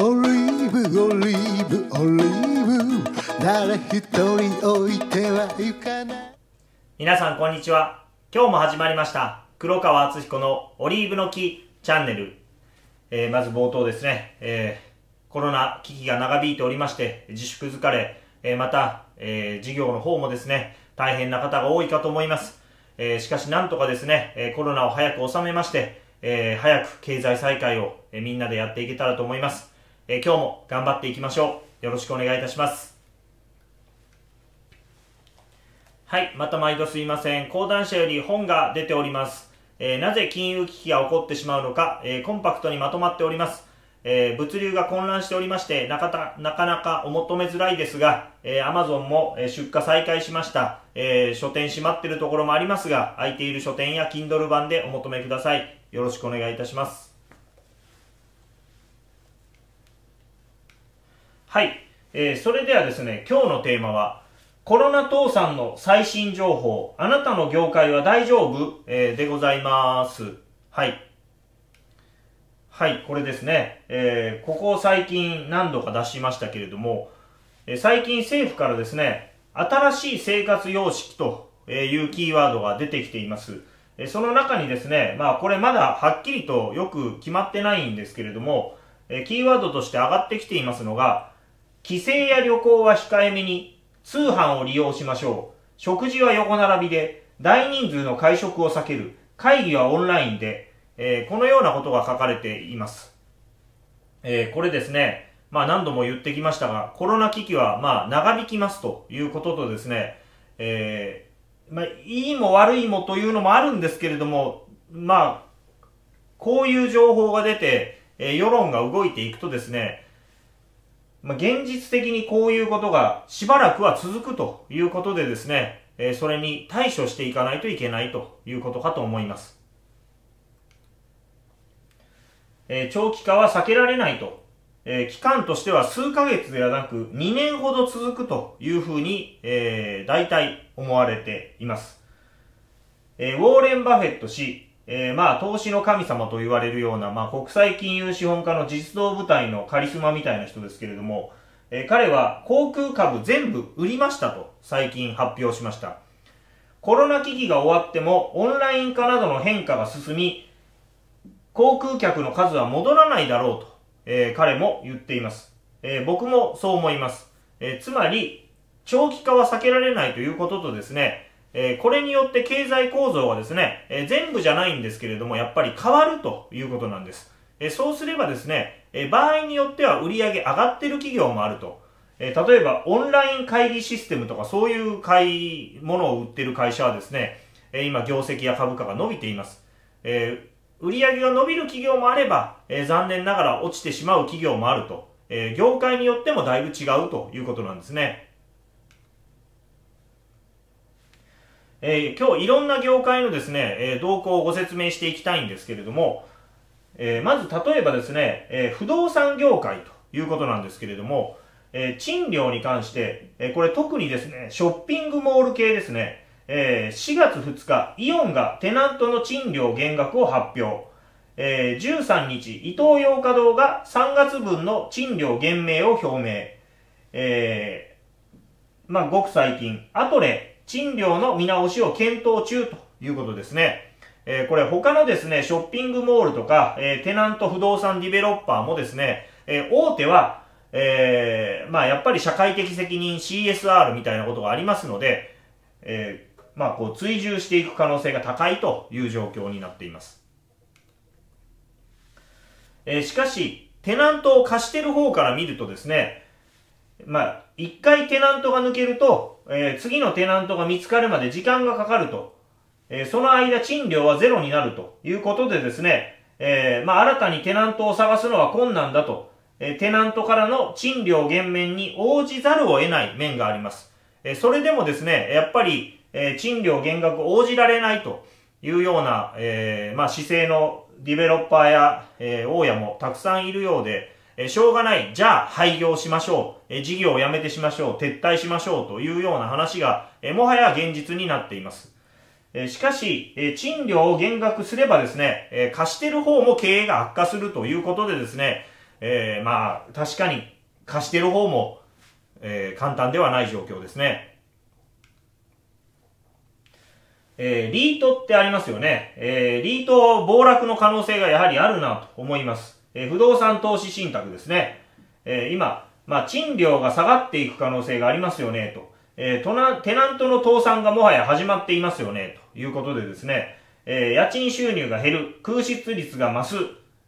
オリーブオリーブオリーブ。誰一人置いては行かない。皆さんこんにちは。今日も始まりました。黒川敦彦のオリーブの木チャンネル、えーまず冒頭ですね、えーコロナ危機が長引いておりまして自粛疲れ、えーまた、えー事業の方もですね大変な方が多いかと思います、えーしかしなんとかですね、えコロナを早く収めまして、えー早く経済再開を、えーみんなでやっていけたらと思います、えー今日も頑張っていきましょうよろしくお願いいたしますはい、また毎度すいません。講談社より本が出ております。えーなぜ金融危機が起こってしまうのか、えーコンパクトにまとまっております。えー物流が混乱しておりまして、なかたなかなかお求めづらいですが、えー、Amazon もえ出荷再開しました。えー書店閉まってるところもありますが、空いている書店や Kindle 版でお求めください。よろしくお願いいたします。はい、えーそれではですね、今日のテーマは、コロナ倒産の最新情報、あなたの業界は大丈夫、えーでございます。はい。はい、これですね。えーここ最近何度か出しましたけれども、えー最近政府からですね、新しい生活様式というキーワードが出てきています。えその中にですね、まあこれまだはっきりとよく決まってないんですけれども、えキーワードとして上がってきていますのが、帰省や旅行は控えめに、通販を利用しましょう。食事は横並びで、大人数の会食を避ける。会議はオンラインで、えーこのようなことが書かれています。えーこれですね、まあ何度も言ってきましたが、コロナ危機はまあ長引きますということとですね、えーまあいいも悪いもというのもあるんですけれども、まあ、こういう情報が出て、え世論が動いていくとですね、まあ、現実的にこういうことがしばらくは続くということでですね、えーそれに対処していかないといけないということかと思います。えー長期化は避けられないと、えー期間としては数ヶ月ではなく2年ほど続くというふうに、えー大体思われています。えーウォーレン・バフェット氏、えーまあ、投資の神様と言われるような、まあ、国際金融資本家の実動部隊のカリスマみたいな人ですけれども、えー彼は航空株全部売りましたと最近発表しました。コロナ危機が終わってもオンライン化などの変化が進み、航空客の数は戻らないだろうと、えー彼も言っています。え僕もそう思います。えつまり、長期化は避けられないということとですね、えーこれによって経済構造はですね、えー全部じゃないんですけれども、やっぱり変わるということなんです。えーそうすればですね、え場合によっては売り上げ上がってる企業もあると。え例えば、オンライン会議システムとかそういう買い物を売ってる会社はですね、え今業績や株価が伸びています。え売上が伸びる企業もあれば、え残念ながら落ちてしまう企業もあると。え業界によってもだいぶ違うということなんですね。えー今日いろんな業界のですね、えー動向をご説明していきたいんですけれども、えーまず例えばですね、えー不動産業界ということなんですけれども、えー賃料に関して、えーこれ特にですね、ショッピングモール系ですね、えー4月2日、イオンがテナントの賃料減額を発表。えー13日、伊東洋華堂が3月分の賃料減免を表明。えーまあ、ごく最近、アトレ、賃料の見直しを検討中ということですね。えーこれ他のですね、ショッピングモールとか、えーテナント不動産ディベロッパーもですね、えー大手は、えまあやっぱり社会的責任 CSR みたいなことがありますので、えまあこう追従していく可能性が高いという状況になっています。えしかし、テナントを貸してる方から見るとですね、まあ、一回テナントが抜けると、えー次のテナントが見つかるまで時間がかかると。えーその間賃料はゼロになるということでですね、えーまあ、新たにテナントを探すのは困難だと、えーテナントからの賃料減免に応じざるを得ない面があります。えーそれでもですね、やっぱり、えー賃料減額応じられないというような、えーまあ、姿勢のディベロッパーや、えー大家もたくさんいるようで、えーしょうがない、じゃあ廃業しましょう、えー事業をやめてしましょう、撤退しましょうというような話が、えーもはや現実になっています。えーしかし、えー賃料を減額すればですね、えー貸してる方も経営が悪化するということでですね、えー、まあ、確かに貸してる方も、えー、簡単ではない状況ですね。えー、リートってありますよね。えー、リート暴落の可能性がやはりあるなと思います。えー、不動産投資信託ですね。えー、今、まあ、賃料が下がっていく可能性がありますよね、と。えー、トナテナントの倒産がもはや始まっていますよね、ということでですね、え、家賃収入が減る、空室率が増す、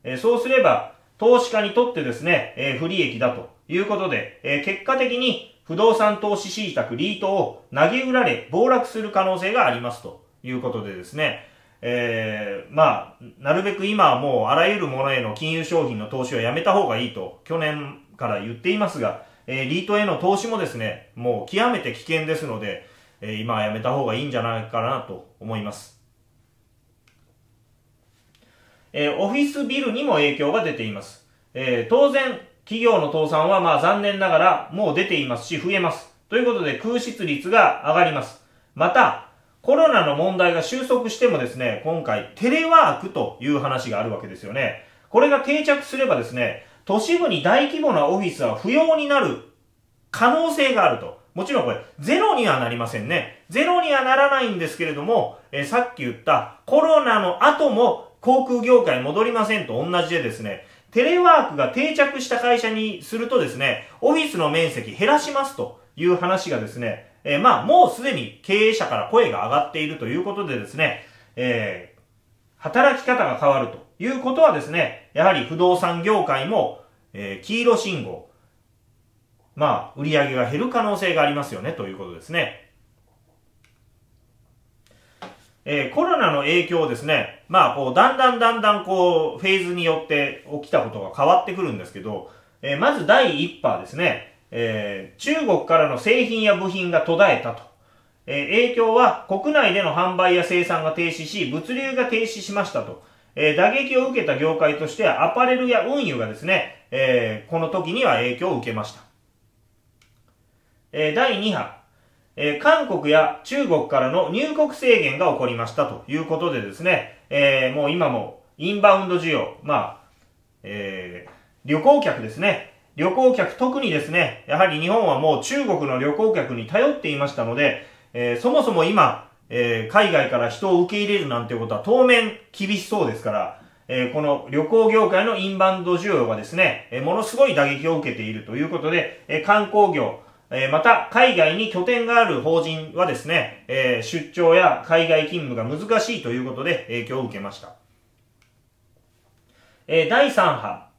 え、そうすれば、投資家にとってですね、え、不利益だということで、え、結果的に不動産投資信託リートを投げ売られ、暴落する可能性がありますということでですね、えー、まあ、なるべく今はもうあらゆるものへの金融商品の投資はやめた方がいいと、去年から言っていますが、えー、リートへの投資もですね、もう極めて危険ですので、えー、今はやめた方がいいんじゃないかなと思います。えー、オフィスビルにも影響が出ています。えー、当然、企業の倒産はまあ残念ながらもう出ていますし増えます。ということで空室率が上がります。また、コロナの問題が収束してもですね、今回テレワークという話があるわけですよね。これが定着すればですね、都市部に大規模なオフィスは不要になる可能性があると。もちろんこれ、ゼロにはなりませんね。ゼロにはならないんですけれども、えー、さっき言ったコロナの後も航空業界戻りませんと同じでですね、テレワークが定着した会社にするとですね、オフィスの面積減らしますという話がですね、えー、まあ、もうすでに経営者から声が上がっているということでですね、えー、働き方が変わるということはですね、やはり不動産業界も、えー、黄色信号、まあ、売り上げが減る可能性がありますよね、ということですね。えー、コロナの影響ですね、まあ、こう、だんだんだんだんこう、フェーズによって起きたことが変わってくるんですけど、えー、まず第一波ですね、えー、中国からの製品や部品が途絶えたと。え影響は国内での販売や生産が停止し、物流が停止しましたと。え打撃を受けた業界としては、アパレルや運輸がですね、えこの時には影響を受けました。え第2波、え韓国や中国からの入国制限が起こりましたということでですね、えもう今もインバウンド需要、まあ、えー、旅行客ですね。旅行客、特にですね、やはり日本はもう中国の旅行客に頼っていましたので、えー、そもそも今、えー、海外から人を受け入れるなんてことは当面厳しそうですから、えー、この旅行業界のインバウンド需要がですね、えものすごい打撃を受けているということで、え観光業、えまた、海外に拠点がある法人はですね、え出張や海外勤務が難しいということで影響を受けました。え第3波、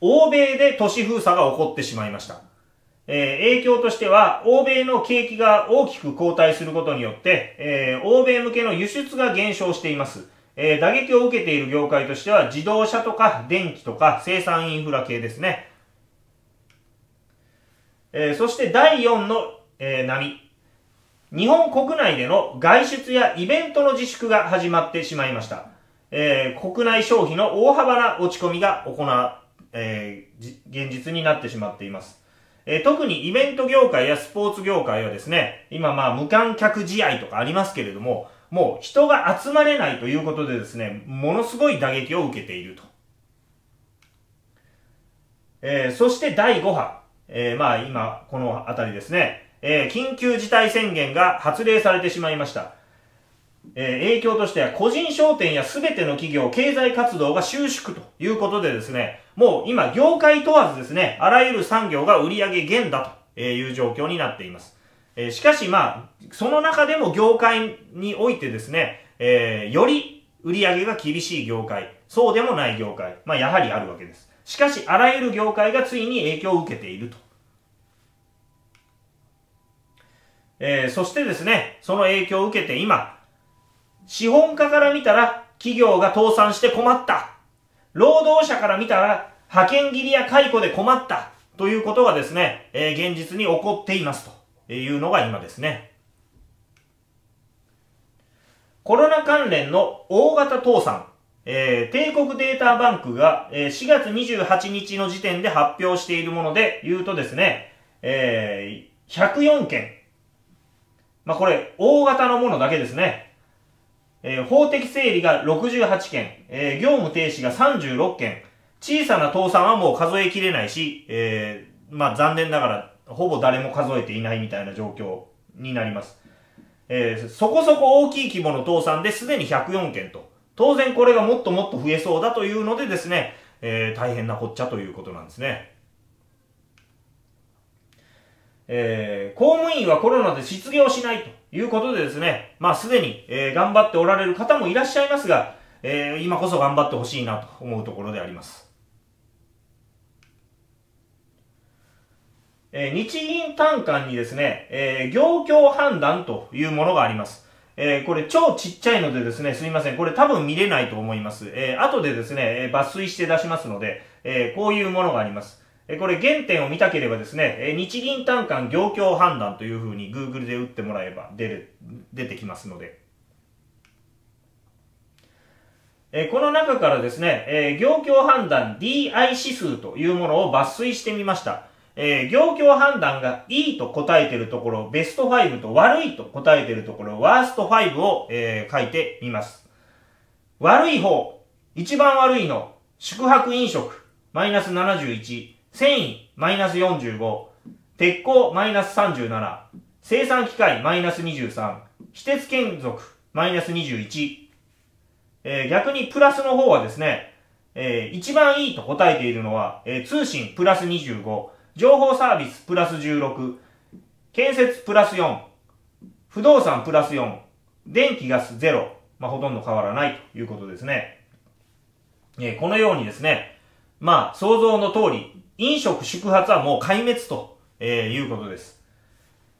欧米で都市封鎖が起こってしまいました。えー、影響としては、欧米の景気が大きく後退することによって、えー、欧米向けの輸出が減少しています。えー、打撃を受けている業界としては、自動車とか電気とか生産インフラ系ですね。えー、そして第4の、えー、波。日本国内での外出やイベントの自粛が始まってしまいました。えー、国内消費の大幅な落ち込みが行わ、えー、現実になってしまっています。えー、特にイベント業界やスポーツ業界はですね、今まあ無観客試合とかありますけれども、もう人が集まれないということでですね、ものすごい打撃を受けていると。えー、そして第5波。えー、まあ今、このあたりですね、えー、緊急事態宣言が発令されてしまいました。えー、影響としては個人商店や全ての企業、経済活動が収縮ということでですね、もう今業界問わずですね、あらゆる産業が売上減だという状況になっています。えー、しかしまあ、その中でも業界においてですね、えー、より売上が厳しい業界、そうでもない業界、まあやはりあるわけです。しかし、あらゆる業界がついに影響を受けていると。えー、そしてですね、その影響を受けて今、資本家から見たら企業が倒産して困った。労働者から見たら派遣切りや解雇で困った。ということがですね、えー、現実に起こっていますというのが今ですね。コロナ関連の大型倒産、えー、帝国データバンクが、えー、4月28日の時点で発表しているもので言うとですね、えー、104件。まあ、これ、大型のものだけですね。えー、法的整理が68件、えー、業務停止が36件、小さな倒産はもう数えきれないし、えー、まあ残念ながら、ほぼ誰も数えていないみたいな状況になります。えー、そこそこ大きい規模の倒産ですでに104件と。当然これがもっともっと増えそうだというのでですね、えー、大変なこっちゃということなんですね。えー、公務員はコロナで失業しないということでですね、まあすでに、えー、頑張っておられる方もいらっしゃいますが、えー、今こそ頑張ってほしいなと思うところであります。えー、日銀単価にですね、えー、業況判断というものがあります。えー、これ超ちっちゃいのでですね、すいません。これ多分見れないと思います。えー、後でですね、抜粋して出しますので、えー、こういうものがあります。これ原点を見たければですね、日銀単価業況判断というふうに Google で打ってもらえば出る、出てきますので。この中からですね、業況判断 DI 指数というものを抜粋してみました。業況判断がいいと答えているところ、ベスト5と悪いと答えているところ、ワースト5を、書いてみます。悪い方、一番悪いの、宿泊飲食、マイナス71、繊維、マイナス45、鉄鋼、マイナス37、生産機械、マイナス23、非鉄金属、マイナス21、えー、逆にプラスの方はですね、えー、一番いいと答えているのは、えー、通信プラス25、情報サービスプラス16、建設プラス4、不動産プラス4、電気ガス0、まあ、ほとんど変わらないということですね。えー、このようにですね、まあ、想像の通り、飲食宿泊はもう壊滅と、えー、いうことです。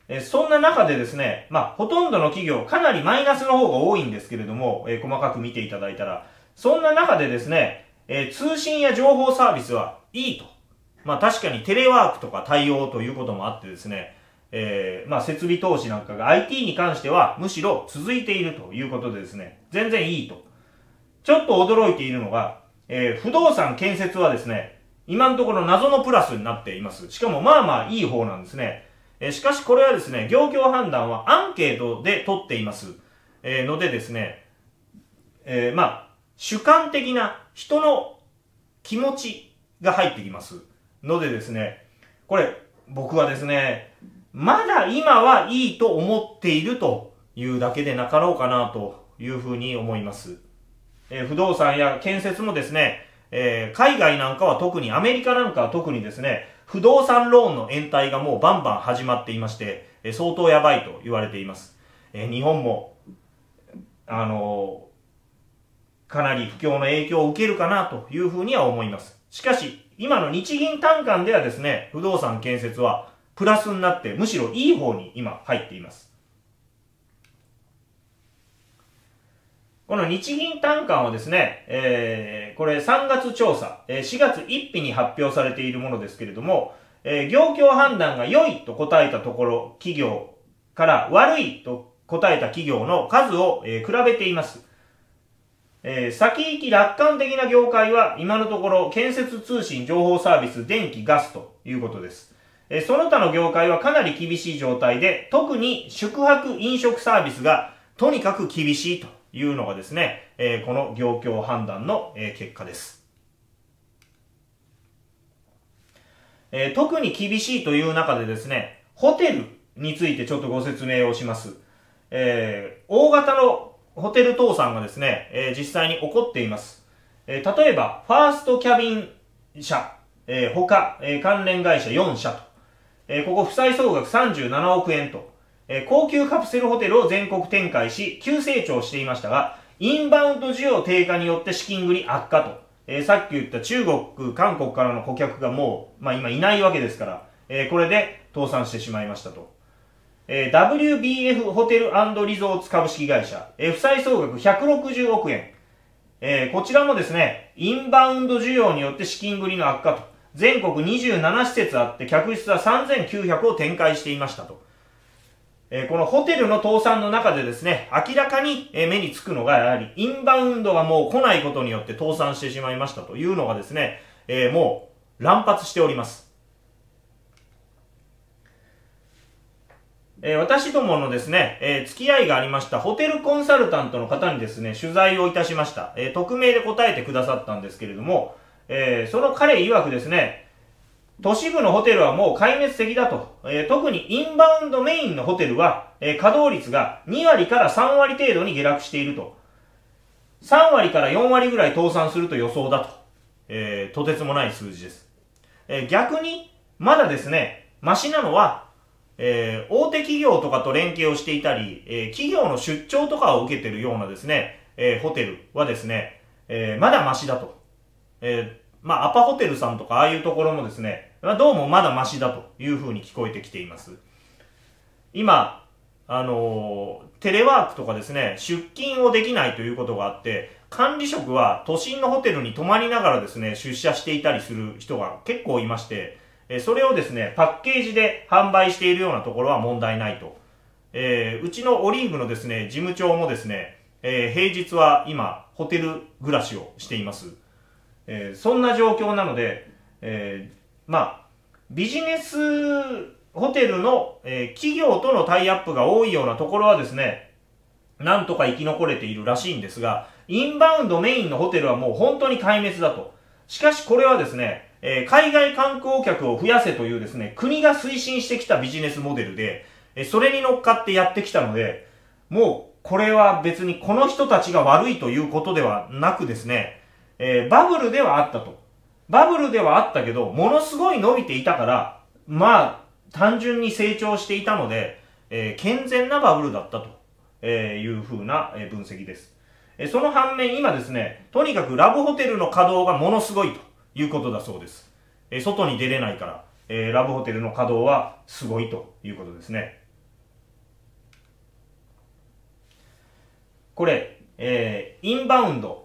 え、そんな中でですね、まあ、ほとんどの企業、かなりマイナスの方が多いんですけれども、えー、細かく見ていただいたら、そんな中でですね、えー、通信や情報サービスはいいと。まあ、確かにテレワークとか対応ということもあってですね、えー、まあ、設備投資なんかが IT に関してはむしろ続いているということでですね、全然いいと。ちょっと驚いているのが、え、不動産建設はですね、今のところ謎のプラスになっています。しかもまあまあいい方なんですね。えしかしこれはですね、業況判断はアンケートで取っています。えー、のでですね、えー、まあ、主観的な人の気持ちが入ってきます。のでですね、これ、僕はですね、まだ今はいいと思っているというだけでなかろうかなというふうに思います。えー、不動産や建設もですね、えー、海外なんかは特に、アメリカなんかは特にですね、不動産ローンの延滞がもうバンバン始まっていまして、えー、相当やばいと言われています。えー、日本も、あのかなり不況の影響を受けるかなというふうには思います。しかし、今の日銀単価ではですね、不動産建設はプラスになって、むしろいい方に今入っています。この日銀単価はですね、えー、これ3月調査、えー、4月1日に発表されているものですけれども、えー、業況判断が良いと答えたところ、企業から悪いと答えた企業の数を、えー、比べています。えー、先行き楽観的な業界は今のところ建設通信情報サービス電気ガスということです。えー、その他の業界はかなり厳しい状態で特に宿泊飲食サービスがとにかく厳しいというのがですね、えー、この業況判断の、えー、結果です。えー、特に厳しいという中でですね、ホテルについてちょっとご説明をします。えー、大型のホテル倒産がですね、えー、実際に起こっています。えー、例えば、ファーストキャビン社、えー、他、えー、関連会社4社と、えー、ここ負債総額37億円と、え高級カプセルホテルを全国展開し、急成長していましたが、インバウンド需要低下によって資金繰り悪化と、えー、さっき言った中国、韓国からの顧客がもう、まあ今いないわけですから、えー、これで倒産してしまいましたと。えー、WBF ホテルリゾーツ株式会社、え、負債総額160億円。え、こちらもですね、インバウンド需要によって資金繰りの悪化と、全国27施設あって客室は3900を展開していましたと。えー、このホテルの倒産の中でですね、明らかに、え目につくのが、やはりインバウンドがもう来ないことによって倒産してしまいましたというのがですね、えー、もう乱発しております。えー、私どものですね、えー、付き合いがありましたホテルコンサルタントの方にですね、取材をいたしました。えー、匿名で答えてくださったんですけれども、えー、その彼曰くですね、都市部のホテルはもう壊滅的だと。えー、特にインバウンドメインのホテルは、えー、稼働率が2割から3割程度に下落していると。3割から4割ぐらい倒産すると予想だと。えー、とてつもない数字です。えー、逆に、まだですね、マシなのは、えー、大手企業とかと連携をしていたり、えー、企業の出張とかを受けてるようなですね、えー、ホテルはですね、えー、まだマシだと。えー、まあ、アパホテルさんとかああいうところもですね、どうもまだマシだというふうに聞こえてきています。今、あの、テレワークとかですね、出勤をできないということがあって、管理職は都心のホテルに泊まりながらですね、出社していたりする人が結構いまして、それをですね、パッケージで販売しているようなところは問題ないと。えー、うちのオリーブのですね、事務長もですね、えー、平日は今、ホテル暮らしをしています。えー、そんな状況なので、えまあ、ビジネスホテルの、え企業とのタイアップが多いようなところはですね、なんとか生き残れているらしいんですが、インバウンドメインのホテルはもう本当に壊滅だと。しかしこれはですね、えー、海外観光客を増やせというですね、国が推進してきたビジネスモデルで、えー、それに乗っかってやってきたので、もう、これは別にこの人たちが悪いということではなくですね、えー、バブルではあったと。バブルではあったけど、ものすごい伸びていたから、まあ、単純に成長していたので、えー、健全なバブルだったと、えいう風な、え分析です。えその反面、今ですね、とにかくラブホテルの稼働がものすごいと。いうことだそうです。え外に出れないから、え、ラブホテルの稼働はすごいということですね。これ、えー、インバウンド、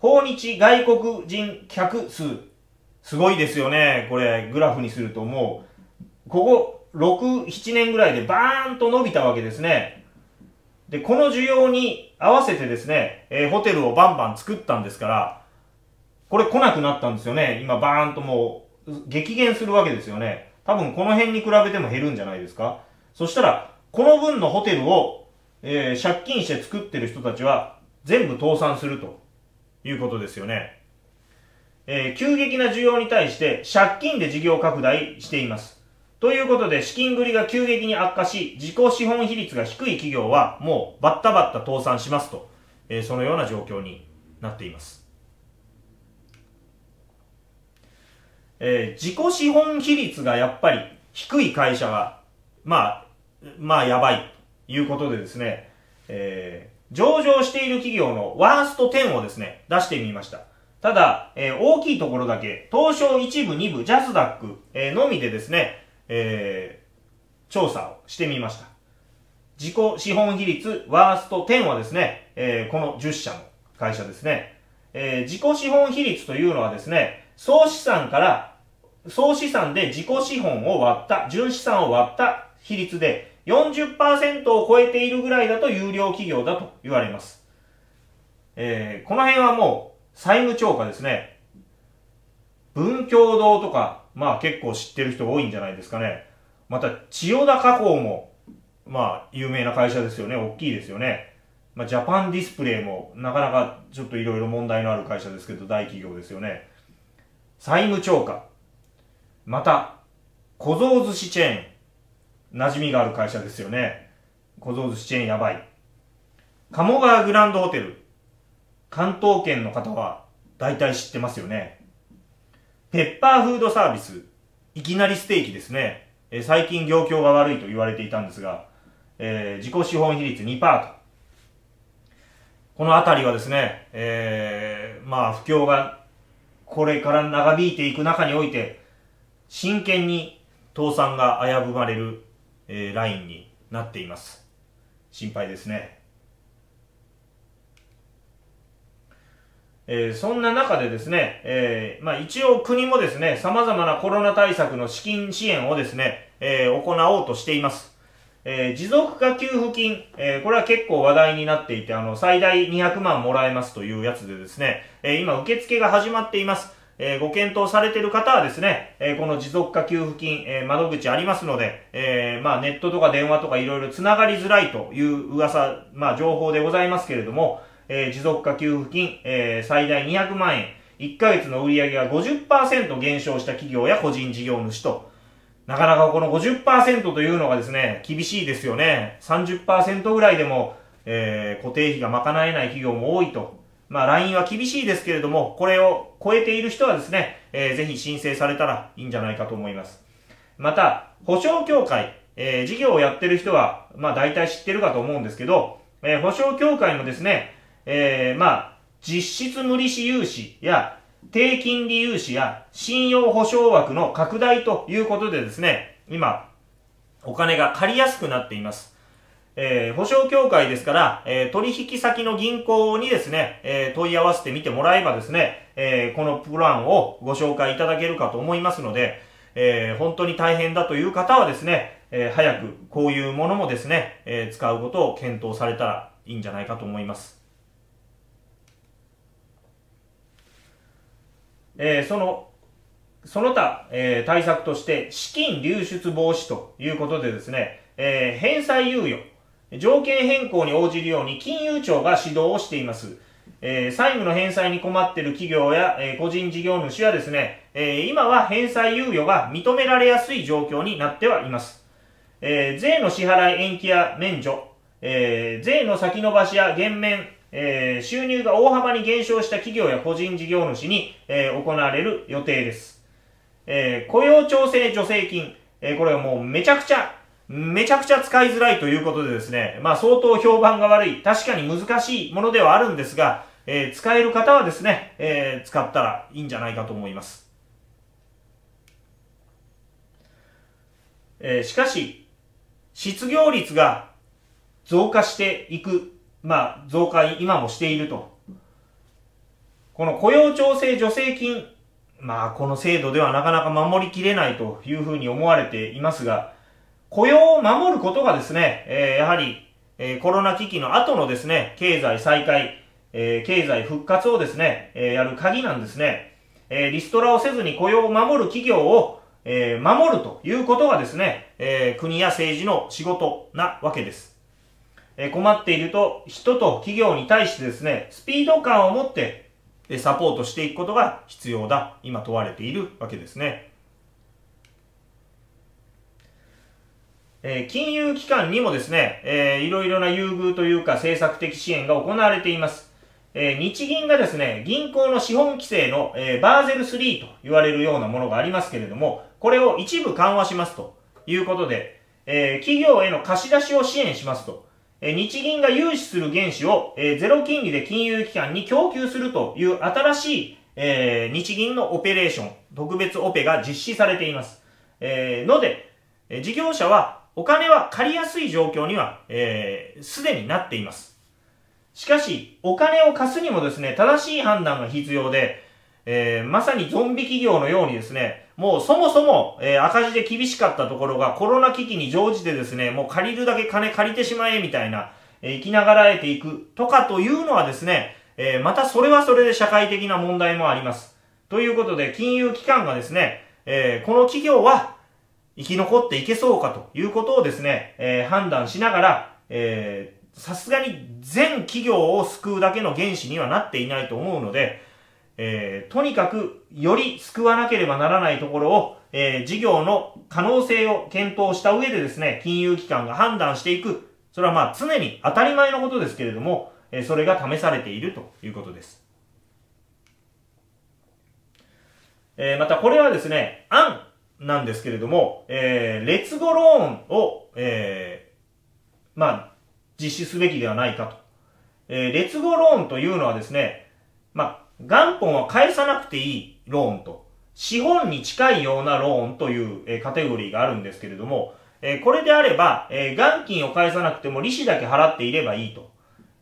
訪日外国人客数、すごいですよね。これ、グラフにするともう、ここ、6、7年ぐらいでバーンと伸びたわけですね。で、この需要に合わせてですね、えー、ホテルをバンバン作ったんですから、これ来なくなったんですよね。今バーンともう激減するわけですよね。多分この辺に比べても減るんじゃないですか。そしたら、この分のホテルを、えー、借金して作ってる人たちは全部倒産するということですよね。えー、急激な需要に対して借金で事業拡大しています。ということで資金繰りが急激に悪化し、自己資本比率が低い企業はもうバッタバッタ倒産しますと、えー、そのような状況になっています。えー、自己資本比率がやっぱり低い会社は、まあ、まあ、やばいということでですね、えー、上場している企業のワースト10をですね、出してみました。ただ、えー、大きいところだけ、東証1部、2部、ジャスダック、えー、のみでですね、えー、調査をしてみました。自己資本比率ワースト10はですね、えー、この10社の会社ですね。えー、自己資本比率というのはですね、総資産から総資産で自己資本を割った、純資産を割った比率で40%を超えているぐらいだと有料企業だと言われます。えー、この辺はもう債務超過ですね。文教堂とか、まあ結構知ってる人多いんじゃないですかね。また、千代田加工も、まあ有名な会社ですよね。大きいですよね。まあジャパンディスプレイもなかなかちょっといろいろ問題のある会社ですけど、大企業ですよね。債務超過。また、小僧寿司チェーン。馴染みがある会社ですよね。小僧寿司チェーンやばい。鴨川グランドホテル。関東圏の方は大体知ってますよね。ペッパーフードサービス。いきなりステーキですね。え、最近業況が悪いと言われていたんですが、えー、自己資本比率2%と。このあたりはですね、えー、まあ不況がこれから長引いていく中において、真剣に倒産が危ぶまれる、え、ラインになっています。心配ですね。えー、そんな中でですね、えー、まあ一応国もですね、様々なコロナ対策の資金支援をですね、えー、行おうとしています。え、持続化給付金、え、これは結構話題になっていて、あの、最大200万もらえますというやつでですね、え、今受付が始まっています。え、ご検討されている方はですね、え、この持続化給付金、え、窓口ありますので、え、まあネットとか電話とかいろいろ繋がりづらいという噂、まあ情報でございますけれども、え、持続化給付金、え、最大200万円、1ヶ月の売り上げが50%減少した企業や個人事業主と、なかなかこの50%というのがですね、厳しいですよね。30%ぐらいでも、えー、固定費が賄えない企業も多いと。まあ、LINE は厳しいですけれども、これを超えている人はですね、えー、ぜひ申請されたらいいんじゃないかと思います。また、保証協会、えー、事業をやってる人は、まあ、大体知ってるかと思うんですけど、えー、保証協会もですね、えー、まあ、実質無利子融資や低金利融資や信用保証枠の拡大ということでですね、今、お金が借りやすくなっています。えー、保証協会ですから、えー、取引先の銀行にですね、えー、問い合わせてみてもらえばですね、えー、このプランをご紹介いただけるかと思いますので、えー、本当に大変だという方はですね、えー、早くこういうものもですね、えー、使うことを検討されたらいいんじゃないかと思います。えー、その、その他、えー、対策として、資金流出防止ということでですね、えー、返済猶予、条件変更に応じるように金融庁が指導をしています。えー、債務の返済に困っている企業や、えー、個人事業主はですね、えー、今は返済猶予が認められやすい状況になってはいます。え税の支払い延期や免除、え税の先延ばしや減免、えー、収入が大幅に減少した企業や個人事業主に、えー、行われる予定です。えー、雇用調整助成金、えこれはもうめちゃくちゃ、めちゃくちゃ使いづらいということでですね、まあ相当評判が悪い、確かに難しいものではあるんですが、え使える方はですね、え使ったらいいんじゃないかと思います。えしかし、失業率が増加していくまあ、増加今もしていると。この雇用調整助成金、まあ、この制度ではなかなか守りきれないというふうに思われていますが、雇用を守ることがですね、えー、やはり、えー、コロナ危機の後のですね、経済再開、えー、経済復活をですね、えやる鍵なんですね。えリストラをせずに雇用を守る企業を、え守るということがですね、え国や政治の仕事なわけです。え困っていると人と企業に対してですね、スピード感を持ってサポートしていくことが必要だ。今問われているわけですね。え金融機関にもですね、えー、いろいろな優遇というか政策的支援が行われています。えー、日銀がですね、銀行の資本規制の、えー、バーゼル3と言われるようなものがありますけれども、これを一部緩和しますということで、えー、企業への貸し出しを支援しますとえ日銀が融資する原資を、えゼロ金利で金融機関に供給するという新しい、え日銀のオペレーション、特別オペが実施されています。えので、事業者はお金は借りやすい状況には、えすでになっています。しかし、お金を貸すにもですね、正しい判断が必要で、えー、まさにゾンビ企業のようにですね、もうそもそも、えー、赤字で厳しかったところがコロナ危機に乗じてですね、もう借りるだけ金借りてしまえみたいな、えー、生きながらえていくとかというのはですね、えー、またそれはそれで社会的な問題もあります。ということで、金融機関がですね、えー、この企業は生き残っていけそうかということをですね、えー、判断しながら、えー、さすがに全企業を救うだけの原資にはなっていないと思うので、えー、とにかくより救わなければならないところを、えー、事業の可能性を検討した上でですね、金融機関が判断していく。それはまあ常に当たり前のことですけれども、えー、それが試されているということです。えー、またこれはですね、案なんですけれども、えー、劣後ローンを、えー、まあ、実施すべきではないかと。えー、劣後ローンというのはですね、まあ、元本は返さなくていいローンと、資本に近いようなローンという、えー、カテゴリーがあるんですけれども、えー、これであれば、えー、元金を返さなくても利子だけ払っていればいいと。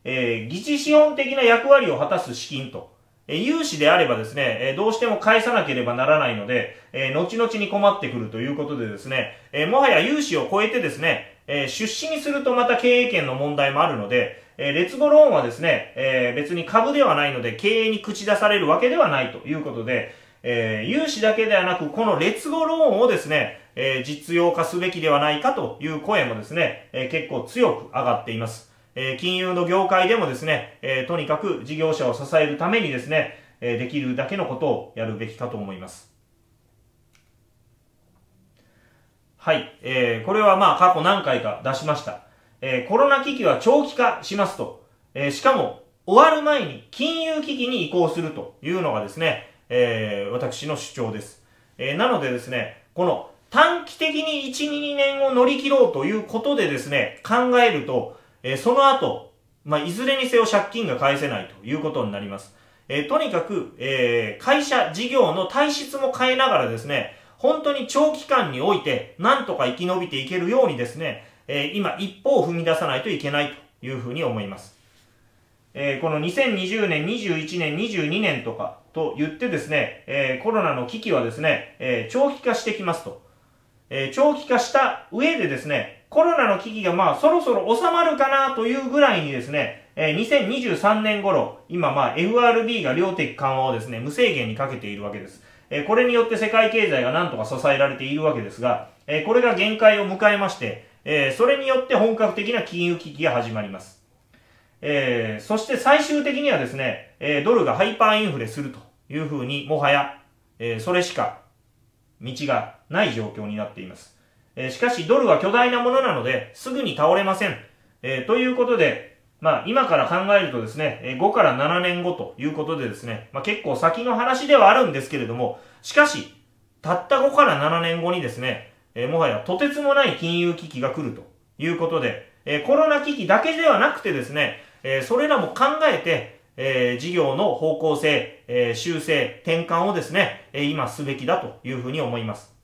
えー、疑似資本的な役割を果たす資金と。え、融資であればですね、え、どうしても返さなければならないので、え、後々に困ってくるということでですね、え、もはや融資を超えてですね、え、出資にするとまた経営権の問題もあるので、え、劣後ローンはですね、え、別に株ではないので経営に口出されるわけではないということで、え、融資だけではなく、この劣後ローンをですね、え、実用化すべきではないかという声もですね、え、結構強く上がっています。え、金融の業界でもですね、え、とにかく事業者を支えるためにですね、えできるだけのことをやるべきかと思います。はい。えー、これはまあ過去何回か出しました。えー、コロナ危機は長期化しますと。えー、しかも、終わる前に金融危機に移行するというのがですね、えー、私の主張です。えー、なのでですね、この短期的に1、2年を乗り切ろうということでですね、考えると、えー、その後、まあ、いずれにせよ借金が返せないということになります。えー、とにかく、えー、会社、事業の体質も変えながらですね、本当に長期間において、なんとか生き延びていけるようにですね、えー、今一歩を踏み出さないといけないというふうに思います。えー、この2020年、21年、22年とかと言ってですね、えー、コロナの危機はですね、えー、長期化してきますと。え長期化した上でですね、コロナの危機がまあそろそろ収まるかなというぐらいにですね、え2023年頃、今まあ FRB が量的緩和をですね、無制限にかけているわけです。えこれによって世界経済がなんとか支えられているわけですが、えこれが限界を迎えまして、えそれによって本格的な金融危機が始まります。え、そして最終的にはですね、え、ドルがハイパーインフレするというふうに、もはや、え、それしか道がない状況になっています。え、しかし、ドルは巨大なものなので、すぐに倒れません。え、ということで、まあ、今から考えるとですね、5から7年後ということでですね、まあ、結構先の話ではあるんですけれども、しかし、たった5から7年後にですね、え、もはやとてつもない金融危機が来るということで、え、コロナ危機だけではなくてですね、え、それらも考えて、え、事業の方向性、え、修正、転換をですね、え、今すべきだというふうに思います。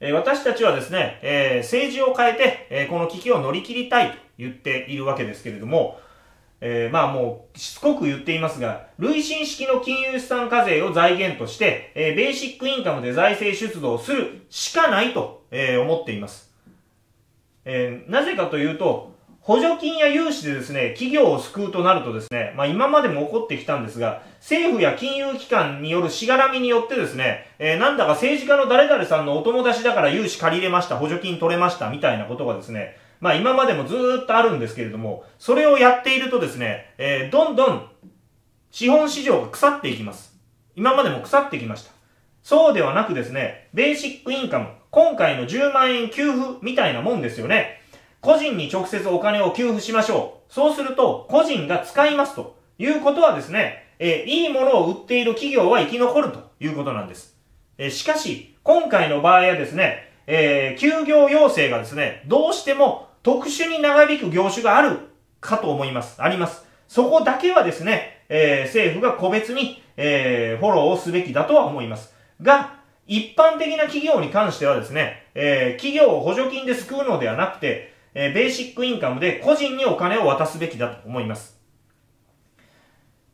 え、私たちはですね、え、政治を変えて、え、この危機を乗り切りたいと言っているわけですけれども、えー、まあもう、しつこく言っていますが、累進式の金融資産課税を財源として、えー、ベーシックインカムで財政出動するしかないと、えー、思っています。え、なぜかというと、補助金や融資でですね、企業を救うとなるとですね、まあ今までも起こってきたんですが、政府や金融機関によるしがらみによってですね、えー、なんだか政治家の誰々さんのお友達だから融資借りれました、補助金取れました、みたいなことがですね、まあ今までもずっとあるんですけれども、それをやっているとですね、えー、どんどん資本市場が腐っていきます。今までも腐ってきました。そうではなくですね、ベーシックインカム、今回の10万円給付みたいなもんですよね。個人に直接お金を給付しましょう。そうすると、個人が使いますということはですね、えー、いいものを売っている企業は生き残るということなんです。えー、しかし、今回の場合はですね、えー、休業要請がですね、どうしても特殊に長引く業種があるかと思います。あります。そこだけはですね、えー、政府が個別に、えー、フォローをすべきだとは思います。が、一般的な企業に関してはですね、えー、企業を補助金で救うのではなくて、えー、ベーシックインカムで個人にお金を渡すべきだと思います。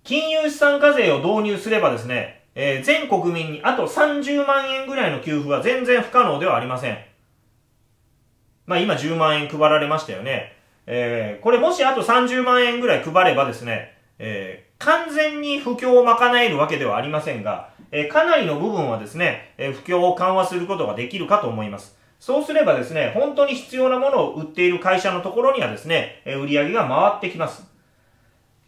金融資産課税を導入すればですね、えー、全国民にあと30万円ぐらいの給付は全然不可能ではありません。まあ今10万円配られましたよね。えー、これもしあと30万円ぐらい配ればですね、えー、完全に不況を賄えるわけではありませんが、えー、かなりの部分はですね、えー、不況を緩和することができるかと思います。そうすればですね、本当に必要なものを売っている会社のところにはですね、売り上げが回ってきます。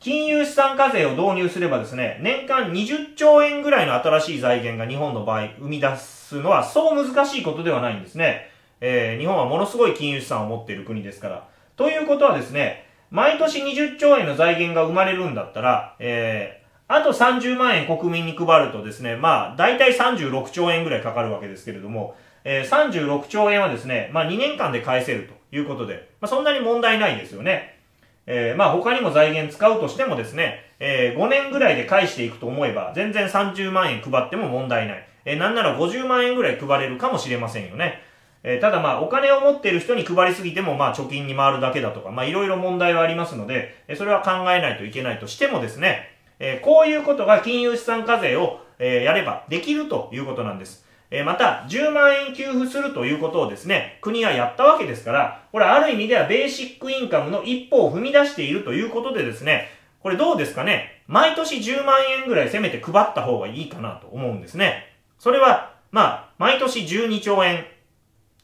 金融資産課税を導入すればですね、年間20兆円ぐらいの新しい財源が日本の場合生み出すのはそう難しいことではないんですね。えー、日本はものすごい金融資産を持っている国ですから。ということはですね、毎年20兆円の財源が生まれるんだったら、えー、あと30万円国民に配るとですね、まあ、大体36兆円ぐらいかかるわけですけれども、えー、36兆円はですね、まあ2年間で返せるということで、まあそんなに問題ないですよね。えー、まあ他にも財源使うとしてもですね、えー、5年ぐらいで返していくと思えば、全然30万円配っても問題ない。えー、なんなら50万円ぐらい配れるかもしれませんよね。えー、ただまあお金を持っている人に配りすぎてもまあ貯金に回るだけだとか、まあいろいろ問題はありますので、え、それは考えないといけないとしてもですね、え、こういうことが金融資産課税を、え、やればできるということなんです。えまた、10万円給付するということをですね、国はやったわけですから、これある意味ではベーシックインカムの一歩を踏み出しているということでですね、これどうですかね毎年10万円ぐらいせめて配った方がいいかなと思うんですね。それは、まあ、毎年12兆円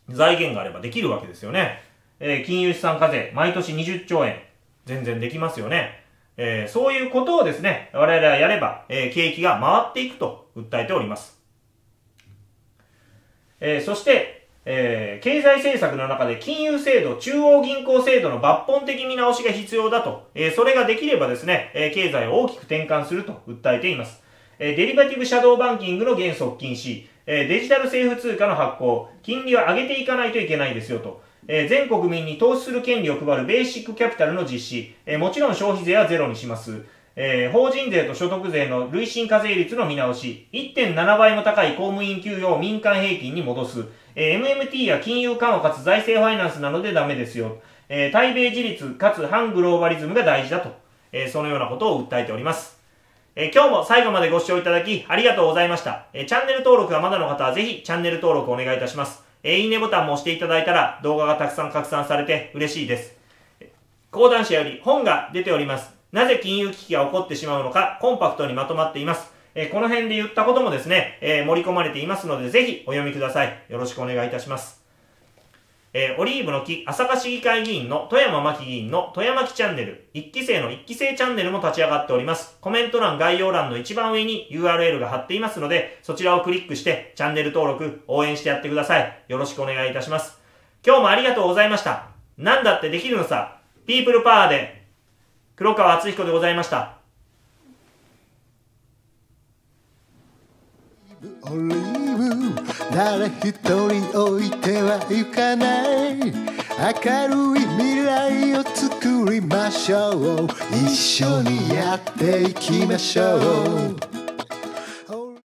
財源があればできるわけですよね。えー、金融資産課税、毎年20兆円、全然できますよね。えー、そういうことをですね、我々はやれば、えー、景気が回っていくと訴えております。えー、そして、えー、経済政策の中で金融制度、中央銀行制度の抜本的見直しが必要だと、えー、それができればですね、え、経済を大きく転換すると訴えています。え、デリバティブシャドーバンキングの原則禁止、え、デジタル政府通貨の発行、金利を上げていかないといけないですよと。え、全国民に投資する権利を配るベーシックキャピタルの実施、え、もちろん消費税はゼロにします。えー、法人税と所得税の累進課税率の見直し、1.7倍も高い公務員給与を民間平均に戻す、えー、MMT や金融緩和かつ財政ファイナンスなのでダメですよ。えー、対米自立かつ反グローバリズムが大事だと、えー、そのようなことを訴えております。えー、今日も最後までご視聴いただきありがとうございました。えー、チャンネル登録がまだの方はぜひチャンネル登録お願いいたします。えー、いいねボタンも押していただいたら動画がたくさん拡散されて嬉しいです。講談社より本が出ております。なぜ金融危機が起こってしまうのかコンパクトにまとまっています。えー、この辺で言ったこともですね、えー、盛り込まれていますので、ぜひお読みください。よろしくお願いいたします。えー、オリーブの木、朝霞市議会議員の富山真紀議員の富山木チャンネル、一期生の一期生チャンネルも立ち上がっております。コメント欄、概要欄の一番上に URL が貼っていますので、そちらをクリックしてチャンネル登録、応援してやってください。よろしくお願いいたします。今日もありがとうございました。なんだってできるのさ。ピープルパワーで、黒川敦彦でございました。オリーブ誰一人置いてはいかない。明るい未来を作りましょう。一緒にやっていきましょう。